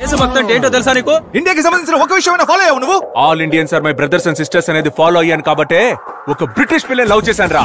దేశభక్తి ఏంటో తెలుసా నీకు? ఇండియాకి సంబంధించిన ఒక విషయమైనా ఫాలో అయ్యావు నువ్వు? All Indians are my brothers and sisters అనేది ఫాలో అయ్యాను కాబట్టే ఒక బ్రిటిష్ పిల్లని లవ్ చేశాను రా.